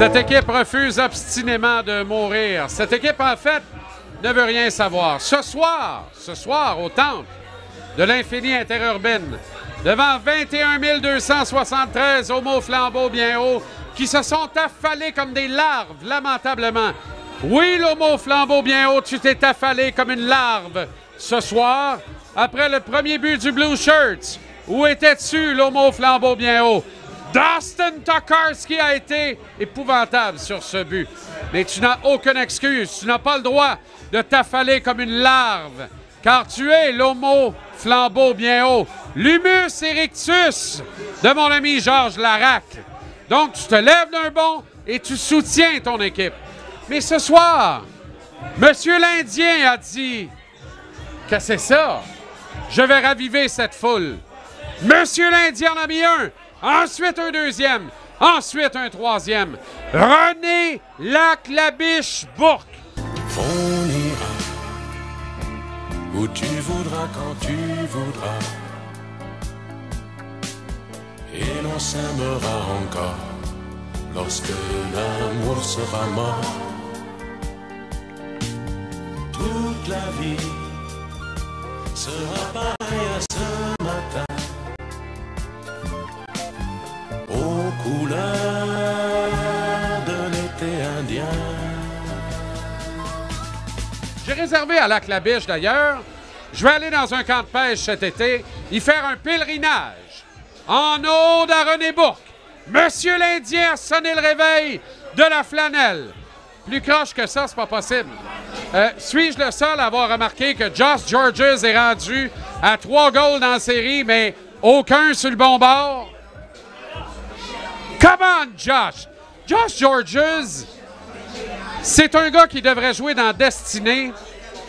Cette équipe refuse obstinément de mourir. Cette équipe, en fait, ne veut rien savoir. Ce soir, ce soir, au temple de l'infini interurbaine, devant 21 273 homos flambeaux bien hauts qui se sont affalés comme des larves, lamentablement. Oui, l'homo flambeau bien haut, tu t'es affalé comme une larve ce soir, après le premier but du Blue Shirts. Où étais-tu, l'homo flambeau bien haut? Dustin Tokarski a été épouvantable sur ce but. Mais tu n'as aucune excuse. Tu n'as pas le droit de t'affaler comme une larve, car tu es l'homo flambeau bien haut, l'humus erectus de mon ami Georges Larac. Donc, tu te lèves d'un bond et tu soutiens ton équipe. Mais ce soir, Monsieur l'Indien a dit que c'est ça. Je vais raviver cette foule. Monsieur l'Indien en a mis un. Ensuite, un deuxième. Ensuite, un troisième. René Laclabiche Bourque. On ira où tu voudras quand tu voudras. Et l'on s'aimera encore lorsque l'amour sera mort. Toute la vie sera pareille J'ai réservé à Lac-la-Biche d'ailleurs. Je vais aller dans un camp de pêche cet été y faire un pèlerinage en ode à René Bourque. Monsieur l'Indien a sonné le réveil de la flanelle. Plus croche que ça, c'est pas possible. Euh, Suis-je le seul à avoir remarqué que Josh Georges est rendu à trois goals dans la série, mais aucun sur le bon bord? Come on, Josh! Josh Georges, c'est un gars qui devrait jouer dans Destinée,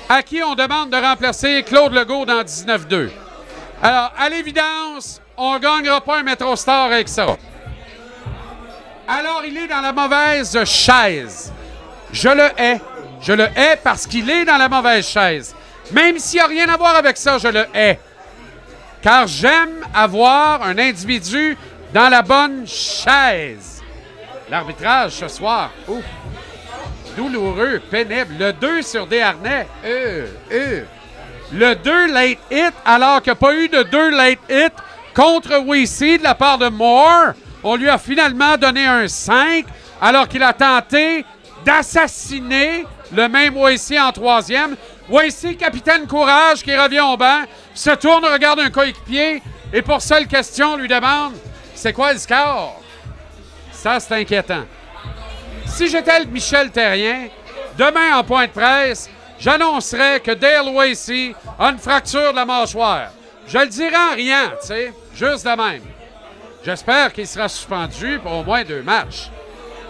à qui on demande de remplacer Claude Legault dans 19-2. Alors, à l'évidence, on ne gagnera pas un Metro Star avec ça. Alors, il est dans la mauvaise chaise. Je le hais. Je le hais parce qu'il est dans la mauvaise chaise. Même s'il n'y a rien à voir avec ça, je le hais. Car j'aime avoir un individu dans la bonne chaise. L'arbitrage ce soir, douloureux, pénible. Le 2 sur Desharnais, euh, euh. Le 2 late hit, alors qu'il n'y a pas eu de 2 late hit contre WC de la part de Moore. On lui a finalement donné un 5, alors qu'il a tenté d'assassiner le même WC en troisième. WC, capitaine courage, qui revient au banc, se tourne, regarde un coéquipier, et pour seule question, lui demande C'est quoi le score Ça, c'est inquiétant. Si j'étais le Michel Terrien, demain en point de presse, j'annoncerais que Dale Wasey a une fracture de la mâchoire. Je le dirai en rien, tu sais, juste de même. J'espère qu'il sera suspendu pour au moins deux matchs.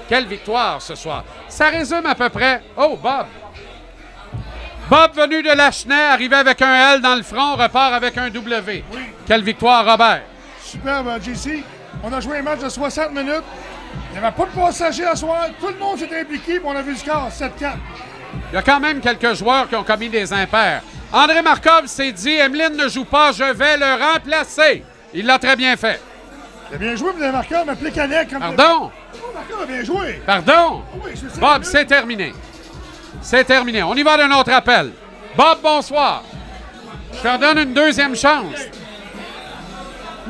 Quelle victoire ce soir. Ça résume à peu près. Oh, Bob. Bob venu de Lachenay, arrivé avec un L dans le front, repart avec un W. Quelle victoire, Robert. Superbe, euh, JC. On a joué un match de 60 minutes. Il n'y avait pas de passagers à soir. Tout le monde s'est impliqué, puis on a vu le score 7-4. Il y a quand même quelques joueurs qui ont commis des impairs. André Markov s'est dit Emeline ne joue pas, je vais le remplacer. Il l'a très bien fait. Il a bien joué, mais Markov m'a appelé Canet comme. Pardon? Oh, Markov a bien joué. Pardon? Oui, ça. Bob, c'est terminé. C'est terminé. On y va d'un autre appel. Bob, bonsoir. Je te redonne une deuxième chance.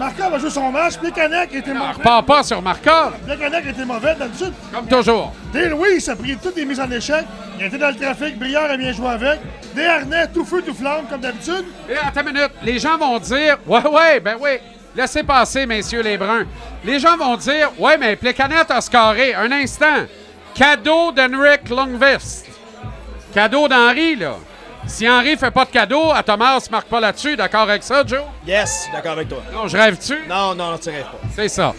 Markov a joué son match. Plekanec était On mauvais. repart pas sur Markov, Plekanec était mauvais d'habitude. comme toujours. Dale Weiss a pris toutes les mises en échec. Il été dans le trafic. Brière a bien joué avec. Des harnais, tout feu, tout flamme, comme d'habitude. Et attends une minute. Les gens vont dire Ouais, ouais, ben oui. Laissez passer, messieurs les bruns. Les gens vont dire Ouais, mais Plecanet a scoré. Un instant. Cadeau d'Henrik Longvist. Cadeau d'Henri, là. Si Henri fait pas de cadeau, à Thomas ne marque pas là-dessus. D'accord avec ça, Joe? Yes, d'accord avec toi. Non, je rêve-tu? Non, non, non, tu rêves pas. C'est ça.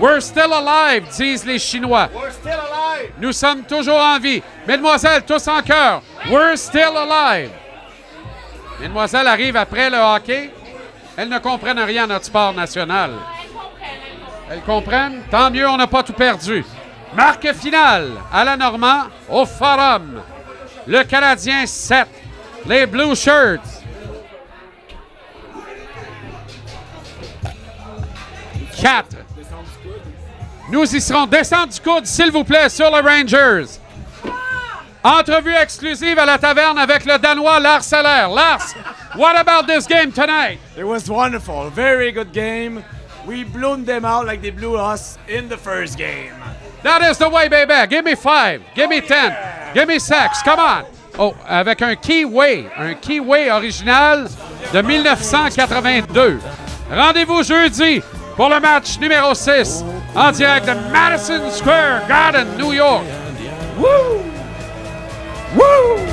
We're still alive, disent les Chinois. We're still alive! Nous sommes toujours en vie. Mesdemoiselles, tous en cœur. We're still alive. Mesdemoiselles arrivent après le hockey. Elles ne comprennent rien à notre sport national. Elles comprennent? Tant mieux, on n'a pas tout perdu. Marque finale à la Normand, au Forum. Le Canadien 7, les Blue Shirts. Quatre. Nous y serons. Descendre du coude, s'il vous plaît, sur le Rangers. Entrevue exclusive à la taverne avec le Danois Lars Seller. Lars, what about this game tonight? It was wonderful. Very good game. We blew them out like they blew us in the first game. That is the way, baby. Give me five. Give me ten. Give me six. Come on. Oh, avec un Keyway. Un Keyway original de 1982. Rendez-vous jeudi pour le match numéro 6 en direct de Madison Square Garden, New York. Woo! Woo!